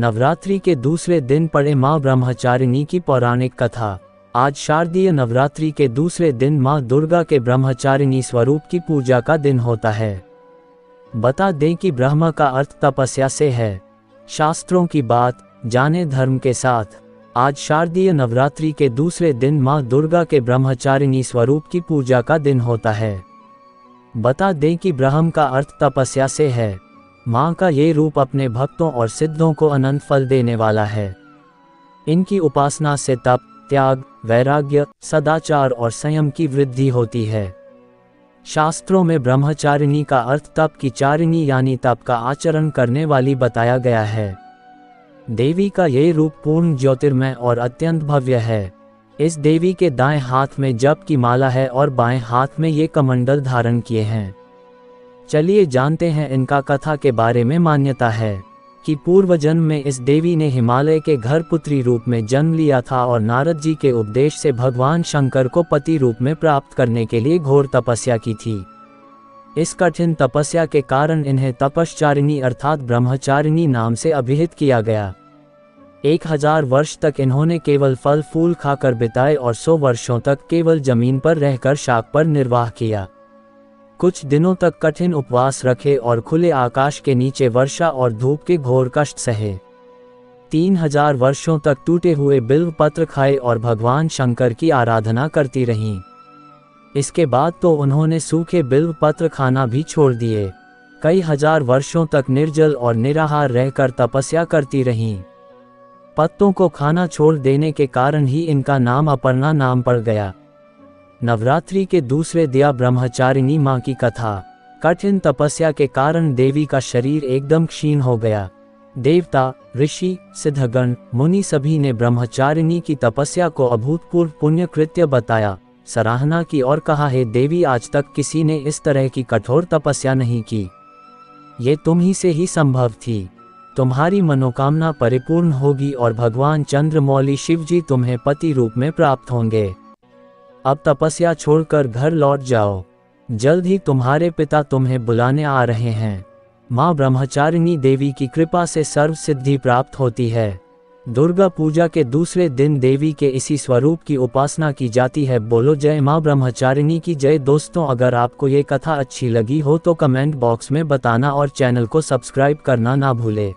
नवरात्रि के दूसरे दिन पड़े माँ ब्रह्मचारिणी की पौराणिक कथा। आज शारदीय नवरात्रि के दूसरे दिन माँ दुर्गा के ब्रह्मचारिणी स्वरूप की पूजा का दिन होता है। बता दें कि ब्रह्म का अर्थ तपस्या से है। शास्त्रों की बात, जाने धर्म के साथ। आज शारदीय नवरात्रि के दूसरे दिन माँ दुर्गा के ब्रह्मचारिणी स्वरूप की पूजा का दिन होता है। बता दें कि ब्रह्म का अर्थ तपस्या से है। माँ का ये रूप अपने भक्तों और सिद्धों को अनंत फल देने वाला है। इनकी उपासना से तप, त्याग, वैराग्य, सदाचार और संयम की वृद्धि होती है। शास्त्रों में ब्रह्मचारिणी का अर्थ तप की चारिणी यानी तप का आचरण करने वाली बताया गया है। देवी का ये रूप पूर्ण ज्योतिर्मय और अत्यंत भव्य है। इस देवी के दाएँ हाथ में जप की माला है और बाएँ हाथ में ये कमंडल धारण किए हैं। चलिए जानते हैं इनका कथा के बारे में मान्यता है, कि पूर्व जन्म में इस देवी ने हिमालय के घर पुत्री रूप में जन्म लिया था और नारद जी के उपदेश से भगवान शंकर को पति रूप में प्राप्त करने के लिए घोर तपस्या की थी। इस कठिन तपस्या के कारण इन्हें तपश्चारिणी अर्थात ब्रह्मचारिणी नाम से अभिहित किया गया। एक हज़ार वर्ष तक इन्होंने केवल फल फूल खाकर बिताए और सौ वर्षों तक केवल ज़मीन पर रहकर शाक पर निर्वाह किया। कुछ दिनों तक कठिन उपवास रखे और खुले आकाश के नीचे वर्षा और धूप के घोर कष्ट सहे। तीन हज़ार वर्षों तक टूटे हुए बिल्व पत्र खाए और भगवान शंकर की आराधना करती रहीं। इसके बाद तो उन्होंने सूखे बिल्व पत्र खाना भी छोड़ दिए। कई हज़ार वर्षों तक निर्जल और निराहार रहकर तपस्या करती रहीं। पत्तों को खाना छोड़ देने के कारण ही इनका नाम अपर्णा नाम पड़ गया। नवरात्रि के दूसरे दिया ब्रह्मचारिणी माँ की कथा। कठिन तपस्या के कारण देवी का शरीर एकदम क्षीण हो गया। देवता, ऋषि, सिद्धगण, मुनि सभी ने ब्रह्मचारिणी की तपस्या को अभूतपूर्व पुण्य कृत्य बताया। सराहना की और कहा, है देवी, आज तक किसी ने इस तरह की कठोर तपस्या नहीं की। ये तुम ही से ही संभव थी। तुम्हारी मनोकामना परिपूर्ण होगी और भगवान चंद्रमौली शिव जी तुम्हें पति रूप में प्राप्त होंगे। अब तपस्या छोड़कर घर लौट जाओ। जल्द ही तुम्हारे पिता तुम्हें बुलाने आ रहे हैं। माँ ब्रह्मचारिणी देवी की कृपा से सर्व सिद्धि प्राप्त होती है। दुर्गा पूजा के दूसरे दिन देवी के इसी स्वरूप की उपासना की जाती है। बोलो, जय माँ ब्रह्मचारिणी की जय। दोस्तों, अगर आपको ये कथा अच्छी लगी हो तो कमेंट बॉक्स में बताना और चैनल को सब्सक्राइब करना ना भूले।